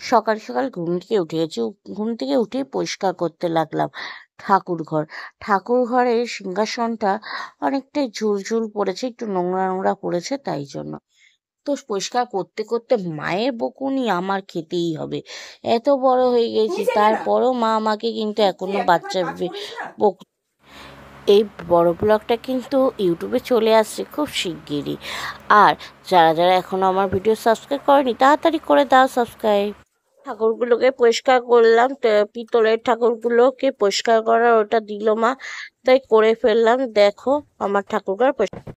সকাল সকাল ঘুম থেকে উঠে গেছি। ঘুম থেকে উঠে পরিষ্কার করতে লাগলাম ঠাকুর ঘর। ঠাকুর ঘরের সিংহাসনটা অনেকটাই ঝুলঝুল পড়েছে একটু নোংরা নোংরা পড়েছে তাই জন্য। তো পরিষ্কার করতে করতে মায়ের বকুনি আমার খেতেই হবে। এত বড় হয়ে গেছি তারপরও মা আমাকে কিন্তু এখনও বাচ্চা বক এই বড় ব্লগটা কিন্তু ইউটিউবে চলে আসছে খুব শিগগিরই। আর যারা যারা এখনও আমার ভিডিও সাবস্ক্রাইব করেনি তাড়াতাড়ি করে দাও সাবস্ক্রাইব। ঠাকুরগুলোকে পরিষ্কার করলাম পিতলের ঠাকুরগুলোকে পরিষ্কার করার ওটা দিল মা, তাই করে ফেললাম। দেখো, আমার ঠাকুরঘর